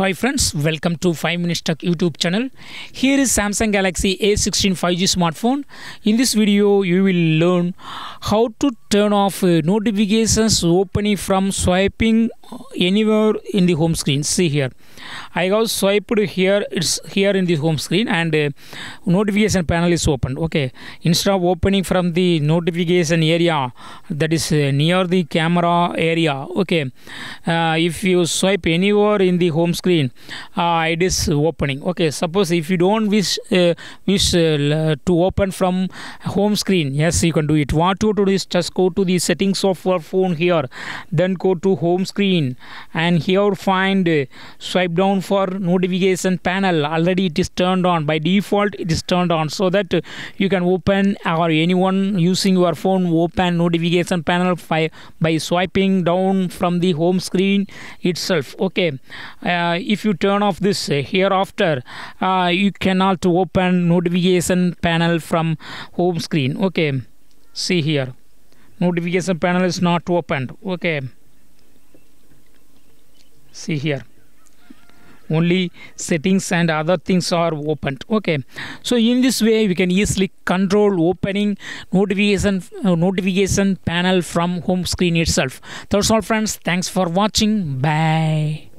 Hi friends, welcome to 5 Minutes Tech YouTube channel. Here is Samsung Galaxy A16 5G smartphone. In this video, you will learn how to turn off uh, notifications opening from swiping anywhere in the home screen. See here, I have swiped here. It's here in the home screen and uh, notification panel is opened. Okay, instead of opening from the notification area that is uh, near the camera area. Okay, uh, if you swipe anywhere in the home screen uh, it is opening. Okay suppose if you don't wish uh, wish uh, to open from home screen yes you can do it. What you do is just go to the settings of your phone here then go to home screen and here find uh, swipe down for notification panel. Already it is turned on. By default it is turned on so that uh, you can open or anyone using your phone open notification panel by, by swiping down from the home screen itself. Okay uh, if you turn off this uh, hereafter uh, you cannot open notification panel from home screen. Okay see here. Notification panel is not opened. Okay see here. Only settings and other things are opened. Okay so in this way we can easily control opening notification uh, notification panel from home screen itself. That's all friends. Thanks for watching. Bye